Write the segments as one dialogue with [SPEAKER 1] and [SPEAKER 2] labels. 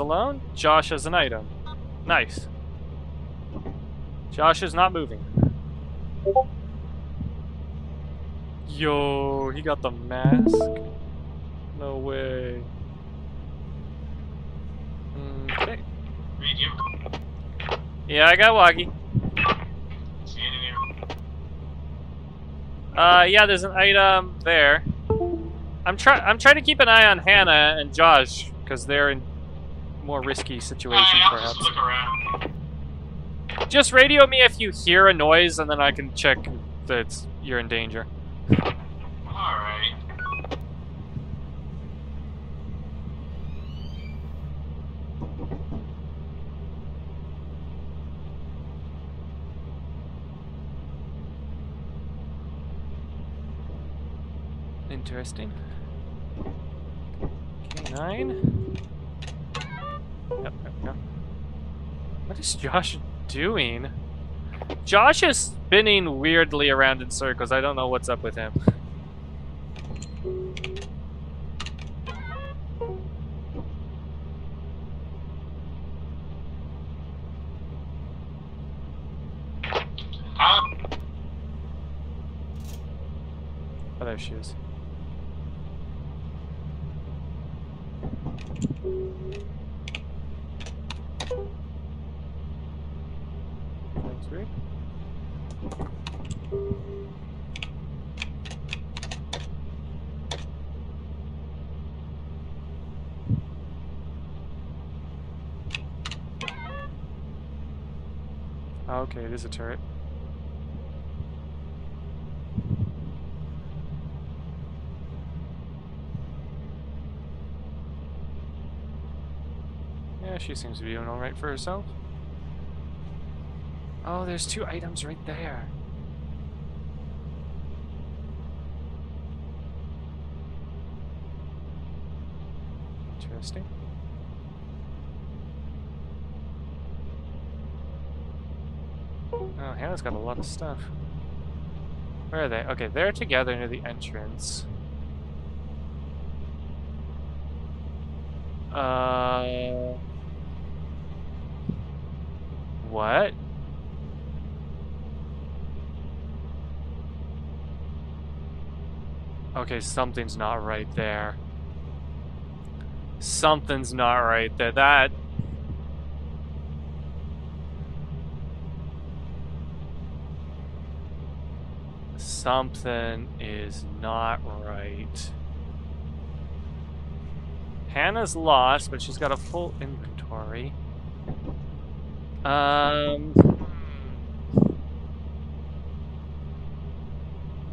[SPEAKER 1] alone. Josh has an item. Nice. Josh is not moving. Yo, he got the mask. No way. Okay. Yeah, I got
[SPEAKER 2] anything?
[SPEAKER 1] Uh, yeah, there's an item there. I'm try I'm trying to keep an eye on Hannah and Josh because they're in more risky situations,
[SPEAKER 2] Alright, I'll
[SPEAKER 1] perhaps.
[SPEAKER 2] just.
[SPEAKER 1] Just radio me if you hear a noise, and then I can check that you're in danger.
[SPEAKER 2] Alright.
[SPEAKER 1] Interesting. Okay, nine. Yep, there we go. What is Josh doing? Josh is spinning weirdly around in circles. I don't know what's up with him. Oh, there she is. That's weird. Okay, it is a turret. Yeah, she seems to be doing alright for herself. Oh, there's two items right there. Interesting. Oh, Hannah's got a lot of stuff. Where are they? Okay, they're together near the entrance. Uh. What? Okay, something's not right there. Something's not right there. That. Something is not right. Hannah's lost, but she's got a full inventory. Um.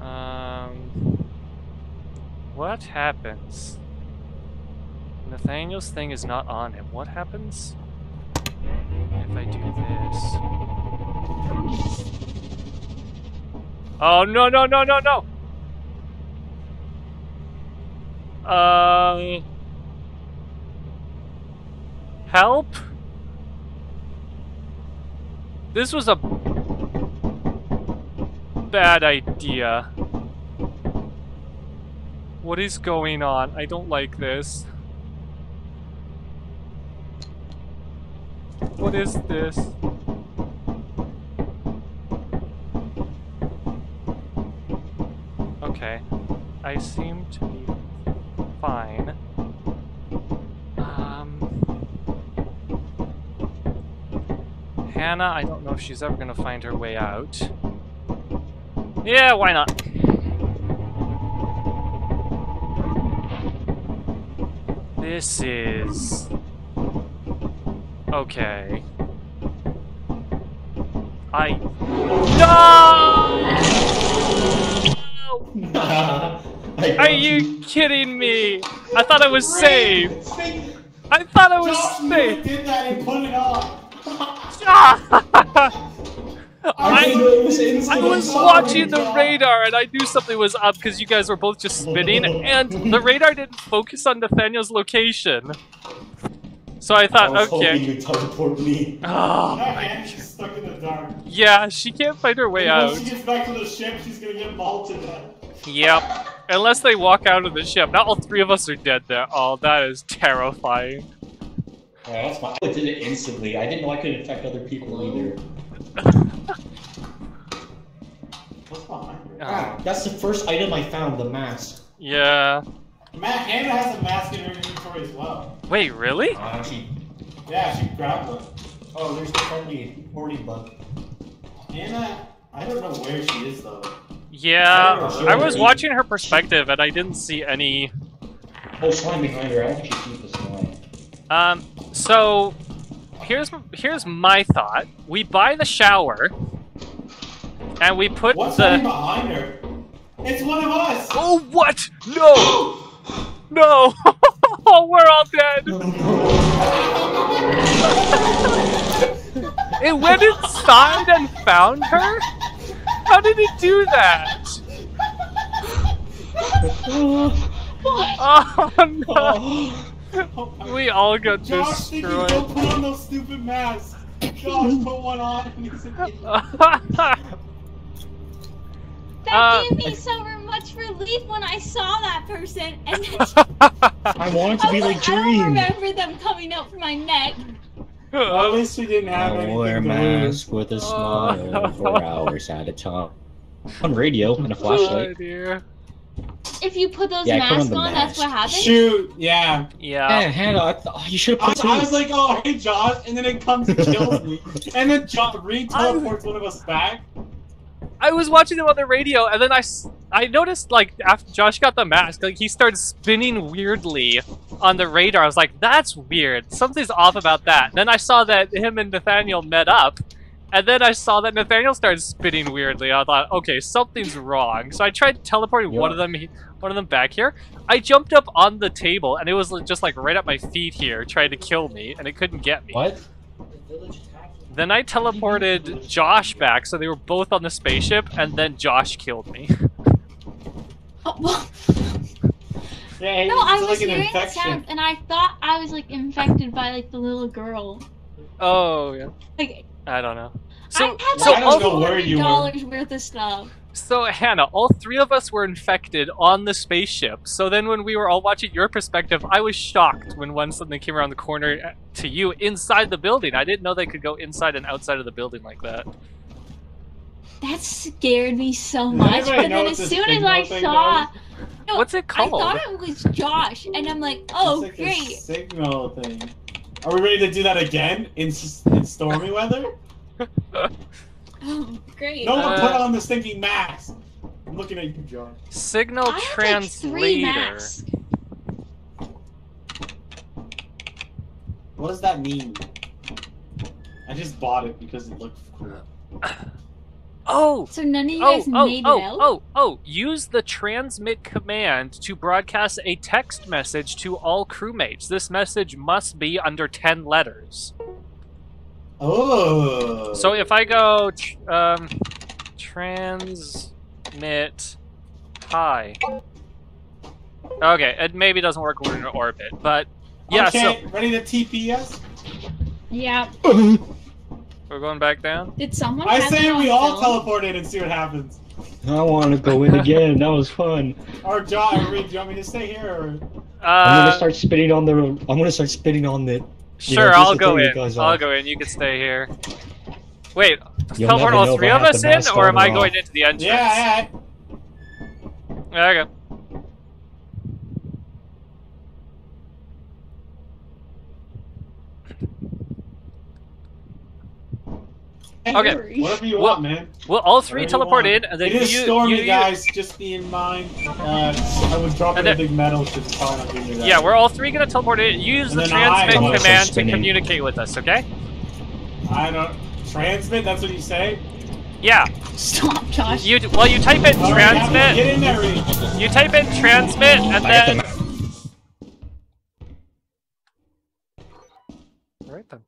[SPEAKER 1] Um. What happens? Nathaniel's thing is not on him. What happens if I do this? Oh no no no no no! Uh. Help? This was a bad idea. What is going on? I don't like this. What is this? Okay. I seem to be fine. Um. Hannah, I don't know if she's ever gonna find her way out. Yeah, why not? This is... Okay. I... No!
[SPEAKER 3] I
[SPEAKER 1] Are you kidding me? I thought I was safe. I thought I was
[SPEAKER 3] Josh, you
[SPEAKER 1] safe.
[SPEAKER 3] did that and put it on.
[SPEAKER 1] I,
[SPEAKER 3] didn't know it was
[SPEAKER 1] I was watching the radar and I knew something was up because you guys were both just spinning and the radar didn't focus on Nathaniel's location. So I
[SPEAKER 3] I
[SPEAKER 1] thought,
[SPEAKER 3] hoping
[SPEAKER 1] okay.
[SPEAKER 3] you'd teleport me. Ah.
[SPEAKER 1] Oh,
[SPEAKER 3] Our Hannah's stuck in the dark.
[SPEAKER 1] yeah, she can't find her way out.
[SPEAKER 3] she gets back to the ship, she's gonna get mauled to death.
[SPEAKER 1] Yep. Unless they walk out of the ship. Not all three of us are dead there. Oh, that is terrifying.
[SPEAKER 4] Oh, that's fine. I did it instantly. I didn't know I could infect other people either.
[SPEAKER 3] What's behind her?
[SPEAKER 4] Ah, that's the first item I found, the mask.
[SPEAKER 1] Yeah.
[SPEAKER 3] Matt, Hannah has a mask in her inventory as well.
[SPEAKER 1] Wait, really?
[SPEAKER 4] Uh, she...
[SPEAKER 3] Yeah, she grabbed one.
[SPEAKER 4] Oh, there's the friendly hoarding bug.
[SPEAKER 3] Hannah, I don't know where she is though.
[SPEAKER 1] Yeah. I was watching her perspective and I didn't see any.
[SPEAKER 4] Oh, slime behind her. I actually see the slime.
[SPEAKER 1] Um. So, here's here's my thought. We buy the shower, and we put
[SPEAKER 3] What's
[SPEAKER 1] the.
[SPEAKER 3] running behind her? It's one of us!
[SPEAKER 1] Oh what? No! No! We're all dead. It went inside and found her? How did it do that? Oh no! We all got
[SPEAKER 3] Josh, thinking
[SPEAKER 1] destroyed.
[SPEAKER 3] don't put on those stupid masks. Josh, put one on and he's.
[SPEAKER 5] That
[SPEAKER 1] Uh,
[SPEAKER 5] gave me so much relief when I saw that person, and then
[SPEAKER 4] I wanted to
[SPEAKER 5] I
[SPEAKER 4] be
[SPEAKER 5] was
[SPEAKER 4] like
[SPEAKER 5] like, I don't remember them coming out from my neck.
[SPEAKER 3] Well, at least we didn't have
[SPEAKER 4] I
[SPEAKER 3] anything
[SPEAKER 4] wear a
[SPEAKER 3] to
[SPEAKER 4] mask with a smile for hours at a time. On radio and a flashlight.
[SPEAKER 1] dear.
[SPEAKER 5] If you put those
[SPEAKER 4] Yeah, I put on
[SPEAKER 5] masks
[SPEAKER 4] the
[SPEAKER 5] on, that's what
[SPEAKER 4] mask.
[SPEAKER 5] happens.
[SPEAKER 3] Shoot, yeah.
[SPEAKER 1] Yeah.
[SPEAKER 4] Yeah, Hannah, I th- oh, you should have
[SPEAKER 3] I,
[SPEAKER 4] put
[SPEAKER 3] I
[SPEAKER 4] two.
[SPEAKER 3] was like, oh, hey, Josh, and then it comes and kills me. And then Josh re-teleports one of us back.
[SPEAKER 1] I was watching them on the radio, and then I, I noticed like after Josh got the mask, like he started spinning weirdly on the radar. I was like, "That's weird. Something's off about that." Then I saw that him and Nathaniel met up, and then I saw that Nathaniel started spinning weirdly. I thought, "Okay, something's wrong." So I tried teleporting one of them, one of them back here. I jumped up on the table, and it was just like right at my feet here, trying to kill me, and it couldn't get me.
[SPEAKER 4] What?
[SPEAKER 1] Then I teleported Josh back, so they were both on the spaceship, and then Josh killed me.
[SPEAKER 5] Oh, well,
[SPEAKER 3] Yeah,
[SPEAKER 5] no, I was
[SPEAKER 3] like
[SPEAKER 5] hearing the sounds, and I thought I was like infected by like the little girl.
[SPEAKER 1] Oh yeah,
[SPEAKER 5] Like
[SPEAKER 1] I don't know.
[SPEAKER 5] I
[SPEAKER 1] So,
[SPEAKER 5] had
[SPEAKER 1] so
[SPEAKER 3] I don't
[SPEAKER 5] like
[SPEAKER 3] know
[SPEAKER 1] all,
[SPEAKER 3] where you were.
[SPEAKER 5] dollars worth of stuff.
[SPEAKER 1] So Hannah, all three of us were infected on the spaceship. So then, when we were all watching your perspective, I was shocked when one suddenly came around the corner uh, to you inside the building. I didn't know they could go inside and outside of the building like that.
[SPEAKER 5] That scared me so much. But then as soon as I saw, no,
[SPEAKER 1] What's it called?
[SPEAKER 5] I thought it was Josh, and I'm like, oh
[SPEAKER 3] it's like a
[SPEAKER 5] great.
[SPEAKER 3] signal thing. Are we ready to do that again in, in stormy weather?
[SPEAKER 5] Oh great.
[SPEAKER 3] No one
[SPEAKER 1] Uh,
[SPEAKER 3] put on the stinking mask. I'm looking at you, John.
[SPEAKER 1] Signal
[SPEAKER 5] I have like three
[SPEAKER 1] translator.
[SPEAKER 5] masks.
[SPEAKER 3] What does that mean? I just bought it because it looked cool.
[SPEAKER 1] oh.
[SPEAKER 5] So none of you
[SPEAKER 1] Oh,
[SPEAKER 5] guys
[SPEAKER 1] oh,
[SPEAKER 5] made
[SPEAKER 1] oh,
[SPEAKER 5] it out.
[SPEAKER 1] oh, oh, use the transmit command to broadcast a text message to all crewmates. This message must be under 10 letters.
[SPEAKER 3] Oh.
[SPEAKER 1] So if I go, tr- um, transmit hi. Okay, it maybe doesn't work when we're in orbit, but yeah,
[SPEAKER 3] okay, ready to TPS?
[SPEAKER 5] Yeah.
[SPEAKER 1] so we're going back down.
[SPEAKER 5] Did someone?
[SPEAKER 3] I say we all
[SPEAKER 5] film?
[SPEAKER 3] teleport in and see what happens.
[SPEAKER 4] I want to go in again. That was fun.
[SPEAKER 3] Or Josh, Reed, do you want me to stay here or?
[SPEAKER 4] I'm
[SPEAKER 1] Uh,
[SPEAKER 4] gonna start spitting on the. I'm gonna start spitting on the. You know,
[SPEAKER 1] sure, I'll go in. I'll
[SPEAKER 4] off.
[SPEAKER 1] go in. You can stay here. Wait,
[SPEAKER 4] You'll
[SPEAKER 1] teleport
[SPEAKER 4] never
[SPEAKER 1] all three of us in, or am I going
[SPEAKER 4] off.
[SPEAKER 1] into the entrance?
[SPEAKER 3] Yeah, yeah.
[SPEAKER 1] Okay. Okay.
[SPEAKER 3] Whatever you
[SPEAKER 1] Well,
[SPEAKER 3] want, man.
[SPEAKER 1] Well, all three
[SPEAKER 3] Whatever
[SPEAKER 1] teleport in, and then
[SPEAKER 3] it is
[SPEAKER 1] you,
[SPEAKER 3] stormy,
[SPEAKER 1] you- you-
[SPEAKER 3] guys. Just be in mind. Uh, I was dropping
[SPEAKER 1] And
[SPEAKER 3] a big metal. Should probably not giving that.
[SPEAKER 1] Yeah, we're all three gonna teleport in. Use
[SPEAKER 3] And
[SPEAKER 1] the transmit
[SPEAKER 3] I'm
[SPEAKER 1] command to communicate with us, okay?
[SPEAKER 3] I don't transmit. That's what you say.
[SPEAKER 1] Yeah.
[SPEAKER 5] Stop, Josh.
[SPEAKER 1] You well, you type in
[SPEAKER 3] All right, Get
[SPEAKER 1] transmit.
[SPEAKER 3] in there, Reed.
[SPEAKER 1] You type in transmit, and then.
[SPEAKER 4] the
[SPEAKER 1] Right then.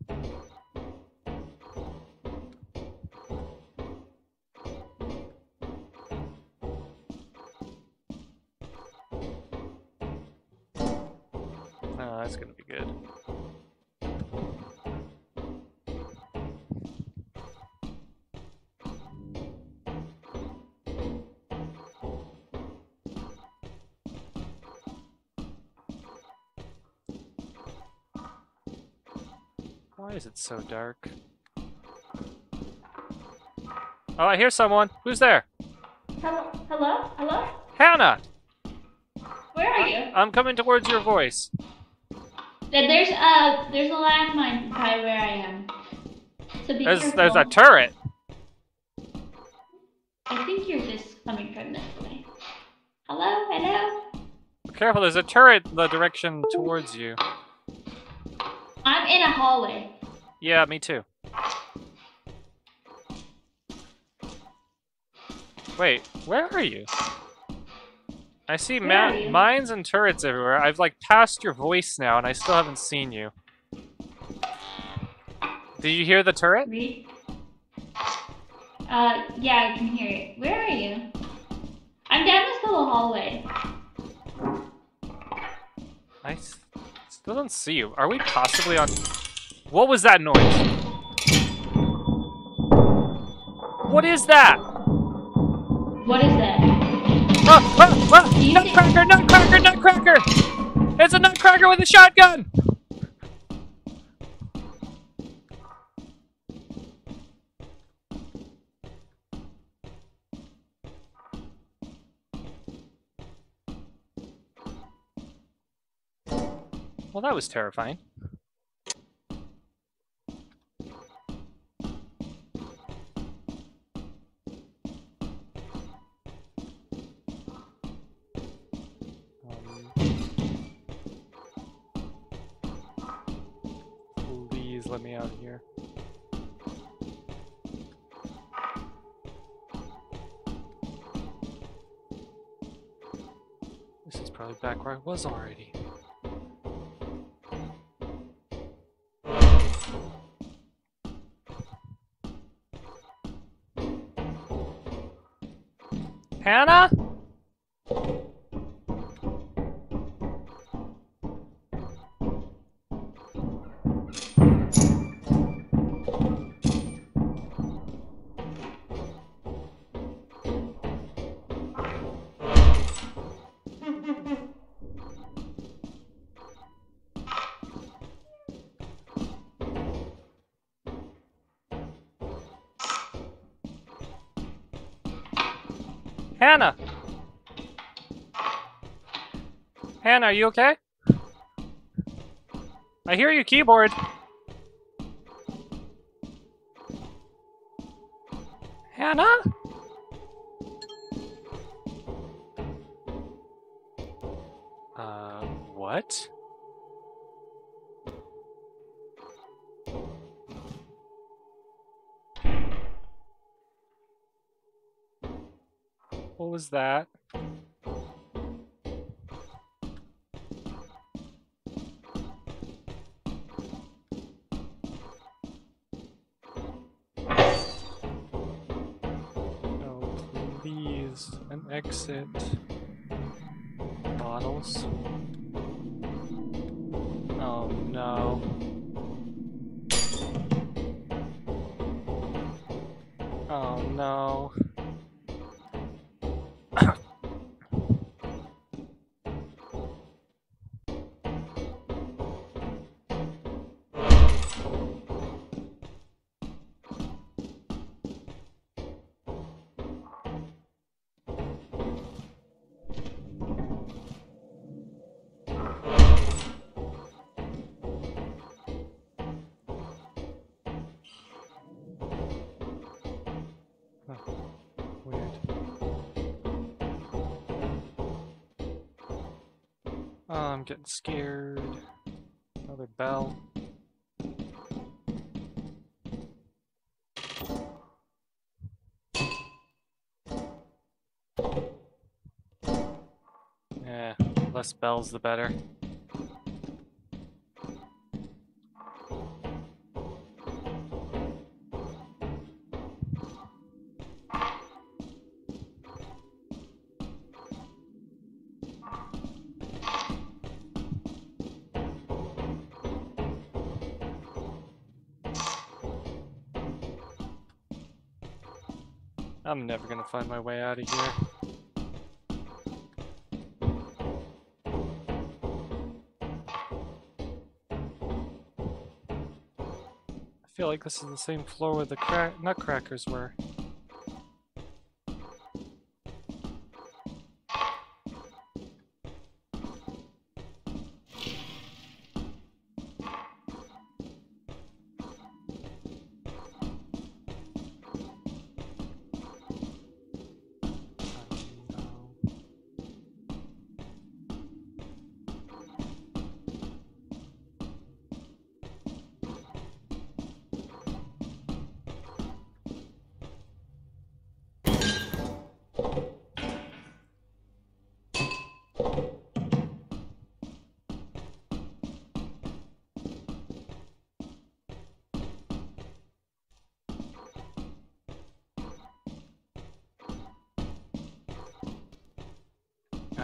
[SPEAKER 1] Why is it so dark? Oh, I hear someone. Who's there?
[SPEAKER 5] Hello? Hello? Hello?
[SPEAKER 1] Hannah!
[SPEAKER 5] Where are you?
[SPEAKER 1] I'm coming towards your voice.
[SPEAKER 5] There's a there's a landmine by where I am. So be
[SPEAKER 1] There's
[SPEAKER 5] careful.
[SPEAKER 1] there's a turret.
[SPEAKER 5] I think you're just coming from this way. Hello? Hello?
[SPEAKER 1] Careful, there's a turret in the direction towards you.
[SPEAKER 5] I'm in a hallway.
[SPEAKER 1] Yeah, me too. Wait, where are you? I see ma- mines and turrets everywhere. I've like passed your voice now and I still haven't seen you. Did you hear the turret?
[SPEAKER 5] Reed. Uh, yeah, I can hear it. Where are you? I'm down this little hallway.
[SPEAKER 1] I s- still don't see you. Are we possibly on... What was that noise? What is that?
[SPEAKER 5] What is that?
[SPEAKER 1] Ah, ah, ah, nutcracker, nutcracker, nutcracker! It's a nutcracker with a shotgun! Well, that was terrifying. Please let me out of here. This is probably back where I was already. Hannah? Hannah! Hannah, are you okay? I hear your keyboard. Hannah? Uh, what? Was that? Oh, please. An exit. Bottles. Oh no. Oh no. Oh, I'm getting scared. Another bell. Yeah, less bells the better. I'm never gonna find my way out of here. I feel like this is the same floor where the cra- nutcrackers were.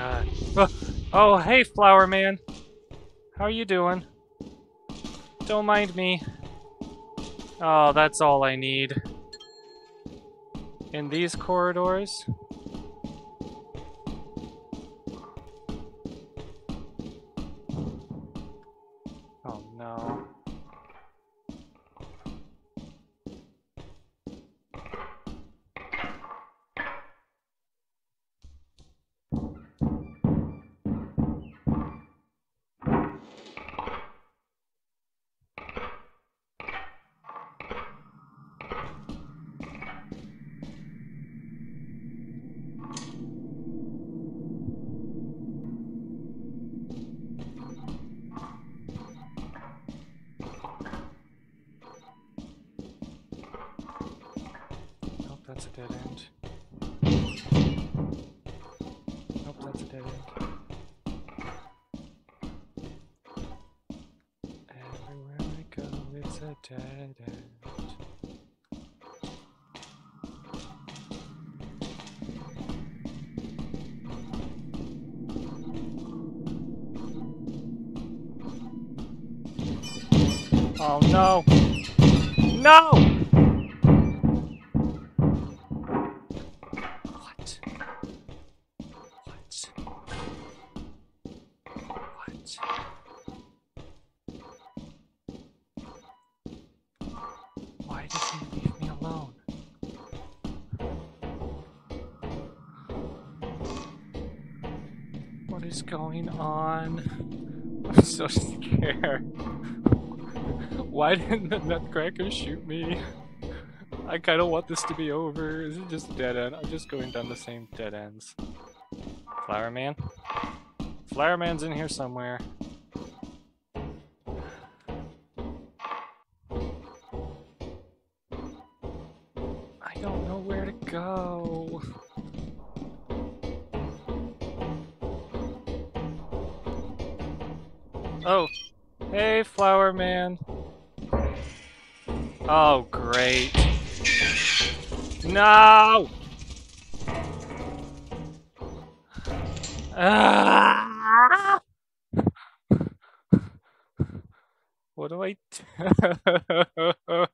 [SPEAKER 1] Oh, oh, hey, Flower Man. How are you doing? Don't mind me. Oh, that's all I need. In these corridors? That's a dead end. Nope, that's a dead end. Everywhere I go, it's a dead end. Oh no! No! So scared. Why didn't the nutcracker shoot me? I kind of want this to be over. Is it just dead end? I'm just going down the same dead ends. Flower Man? Flower Man's in here somewhere. I don't know where to go. Man. Oh, great. No! Ah! What do I do? that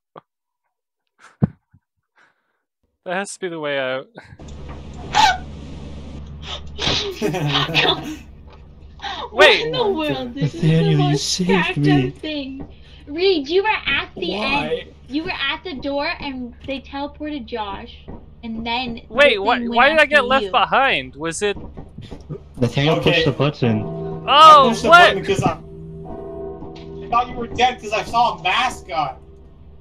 [SPEAKER 1] has to be the way out. Wait.
[SPEAKER 5] What in the world? This is
[SPEAKER 4] Nathaniel,
[SPEAKER 5] the most
[SPEAKER 4] saved me.
[SPEAKER 5] up thing. Reed, you were at the
[SPEAKER 4] Why?
[SPEAKER 5] end. You were at the door and they teleported Josh. And then
[SPEAKER 1] Wait, why,
[SPEAKER 5] thing
[SPEAKER 1] why did I get left
[SPEAKER 5] you.
[SPEAKER 1] behind? Was it.
[SPEAKER 4] Nathaniel
[SPEAKER 3] Okay.
[SPEAKER 4] Oh, pushed the button.
[SPEAKER 3] I
[SPEAKER 1] Oh,
[SPEAKER 3] pushed the button
[SPEAKER 1] what?
[SPEAKER 3] because I, I thought you were dead because I saw a mask mascot.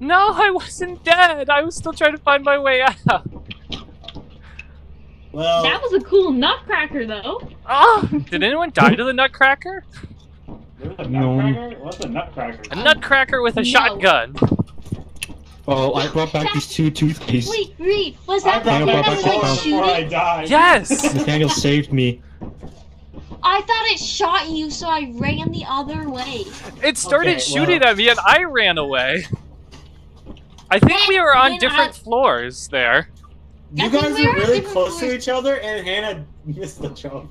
[SPEAKER 1] No, I wasn't dead. I was still trying to find my way out.
[SPEAKER 3] Well,
[SPEAKER 5] That was a cool nutcracker though.
[SPEAKER 1] Oh, did anyone die to the nutcracker?
[SPEAKER 3] There was a
[SPEAKER 4] No.
[SPEAKER 3] nutcracker. What's a nutcracker?
[SPEAKER 1] A nutcracker with a
[SPEAKER 5] No.
[SPEAKER 1] shotgun.
[SPEAKER 4] Oh, I brought back these two toothpaste.
[SPEAKER 5] Wait, Reed, was that
[SPEAKER 3] brought
[SPEAKER 5] the thing
[SPEAKER 4] brought
[SPEAKER 5] that
[SPEAKER 4] back
[SPEAKER 5] was
[SPEAKER 4] the
[SPEAKER 5] like
[SPEAKER 3] phone before I died.
[SPEAKER 1] Yes!
[SPEAKER 4] Nathaniel saved me.
[SPEAKER 5] I thought it shot you, so I ran the other way.
[SPEAKER 1] It started
[SPEAKER 3] Okay,
[SPEAKER 1] shooting
[SPEAKER 3] well-
[SPEAKER 1] at me and I ran away. I think we were on different
[SPEAKER 5] I-
[SPEAKER 1] floors there.
[SPEAKER 3] You
[SPEAKER 5] I
[SPEAKER 3] guys
[SPEAKER 5] we
[SPEAKER 3] were
[SPEAKER 5] were
[SPEAKER 3] really
[SPEAKER 5] different
[SPEAKER 3] close to each other, and Hannah missed the jump.